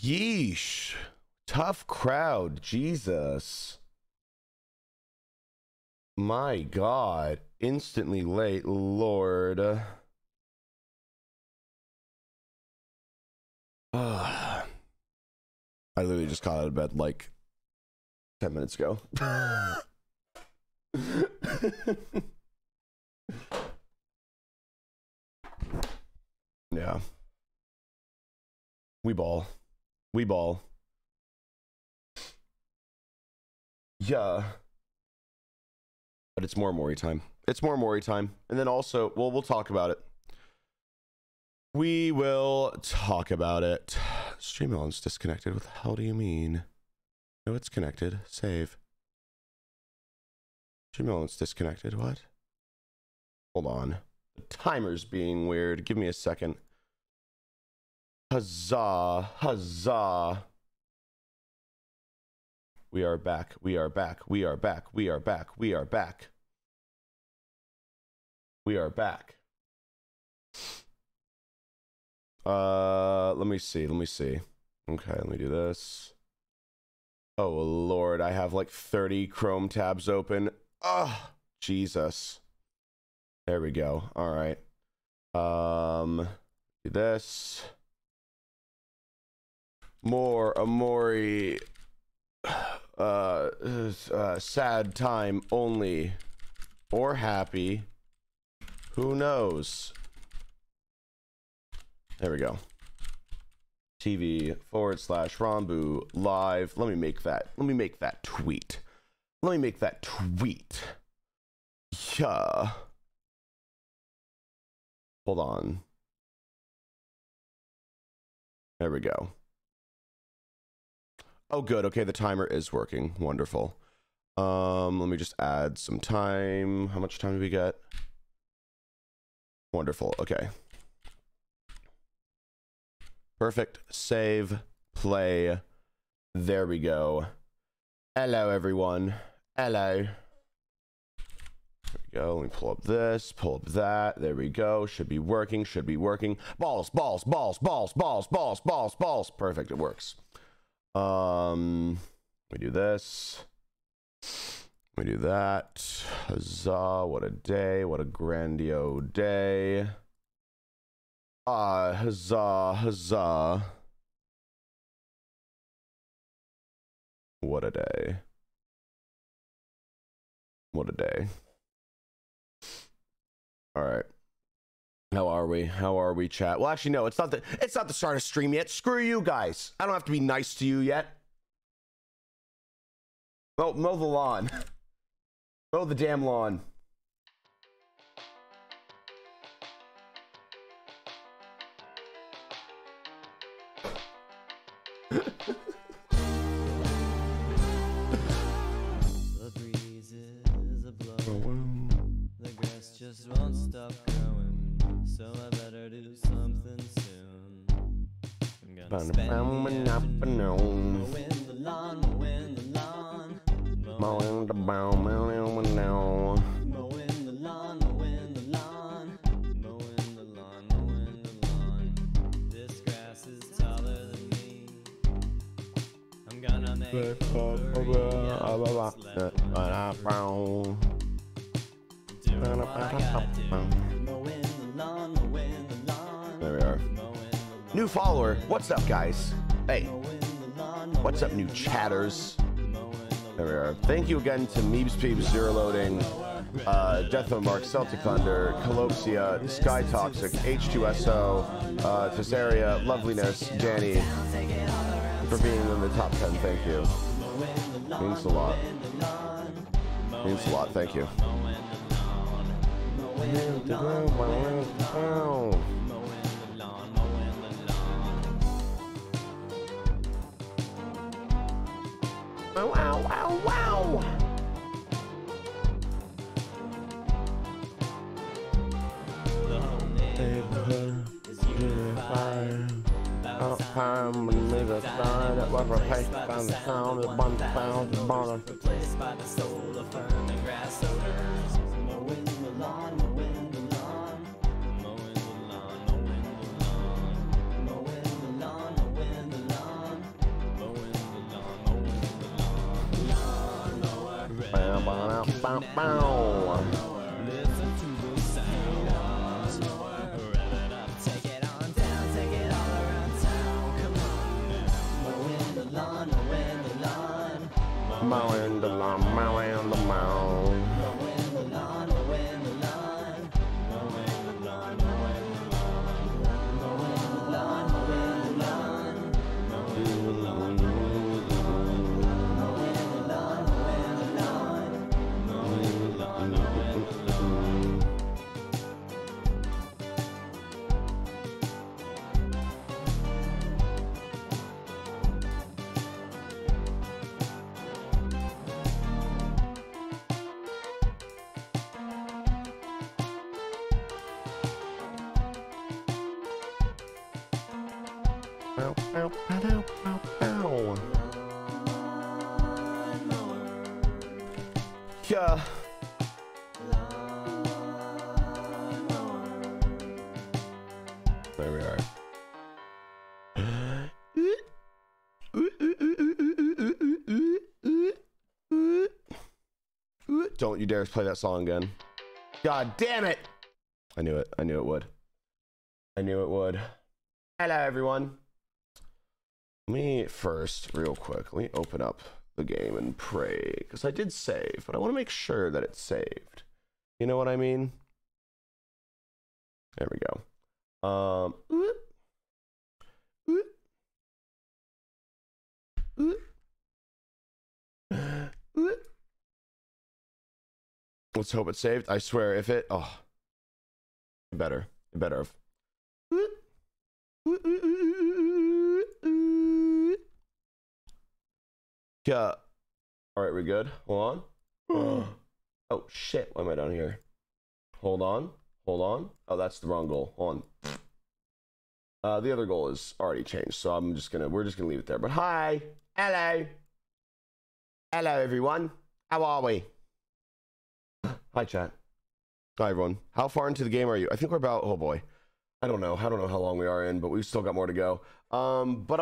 Yeesh. Tough crowd. Jesus. My God. Instantly late. Lord. I literally just got out of bed like 10 minutes ago. yeah. We ball. We ball. Yeah. But it's more Omori time. It's more Omori time. And then also, well, we'll talk about it. We will talk about it. Streamlabs disconnected. What the hell do you mean? No, it's connected. Save. Streamlabs disconnected. What? Hold on. The timer's being weird. Give me a second. Huzzah! Huzzah! We are back. We are back. We are back. We are back. We are back. We are back. Uh, let me see. Let me see. Okay, let me do this. Oh lord, I have like 30 Chrome tabs open. Ah, Jesus. There we go. All right. Um, do this. More Omori. Uh, uh, sad time only, or happy. Who knows? There we go. TV forward slash Ranboo live. Let me make that. Let me make that tweet. Let me make that tweet. Yeah. Hold on. There we go. Oh, good. Okay, the timer is working. Wonderful. Um, let me just add some time. How much time do we get? Wonderful. Okay. Perfect. Save. Play. There we go. Hello, everyone. Hello. There we go. Let me pull up this, pull up that. There we go. Should be working. Should be working. Balls, balls, balls, balls, balls, balls, balls, balls. Perfect. It works. Um, we do this. We do that. Huzzah. What a day. What a grandiose day. Ah, huzzah, huzzah. What a day. What a day. All right. How are we? How are we, chat? Well, actually, no. It's not the. It's not the start of stream yet. Screw you guys. I don't have to be nice to you yet. Mow, mow the lawn. mow the damn lawn. Mowing the lawn, mowing the lawn, mowing the lawn. Mowing the lawn, mowing the lawn, mowing the lawn. This grass is taller than me. I'm gonna make it there we New follower. What's up, guys? Hey. What's up, new chatters? There we are. Thank you again to Meebs Peeps, Zero Loading, uh, Death of Mark, Celtic Thunder, Colopsia, Sky Toxic, H2SO, uh, Loveliness, Danny, for being in the top 10. Thank you. Means a lot. Means a lot. Thank you. Wow, wow, wow, wow. Time when that was replaced by the sound of one thousand. Replaced by the soul of firm and grass. Bow, bow. The mowing the lawn, Mowing the lawn, mowing the lawn. Yeah. There we are. Don't you dare play that song again. God damn it! I knew it. I knew it would. I knew it would. Hello, everyone. Let me first, real quick, let me open up the game and pray. Because I did save, but I want to make sure that it's saved. You know what I mean? There we go. Um. Let's hope it's saved. I swear, if it, oh, it better, it better have. Yeah. All right, we good? Hold on. oh shit! Why am I down here? Hold on. Hold on. Oh, that's the wrong goal. Hold on. Uh, the other goal is already changed, so I'm just gonna we're just gonna leave it there. But hi, hello, hello everyone. How are we? Hi chat. Hi everyone. How far into the game are you? I think we're about. Oh boy, I don't know. I don't know how long we are in, but we've still got more to go. Um, but.